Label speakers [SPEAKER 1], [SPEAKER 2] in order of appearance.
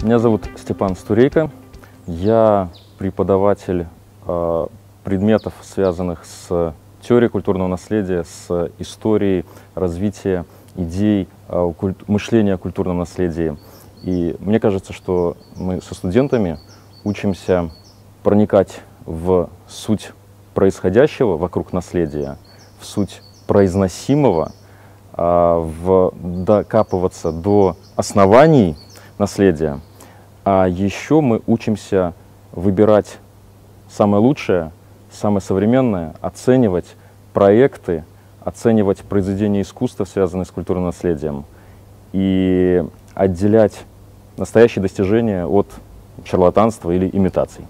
[SPEAKER 1] Меня зовут Степан Стурейко. Я преподаватель э, предметов, связанных с теорией культурного наследия, с историей развития идей э, культ, мышления о культурном наследии. И мне кажется, что мы со студентами учимся проникать в суть происходящего вокруг наследия, в суть произносимого, а, в докапываться до оснований наследия. А еще мы учимся выбирать самое лучшее, самое современное, оценивать проекты, оценивать произведения искусства, связанные с культурным наследием, и отделять настоящие достижения от шарлатанства или имитаций.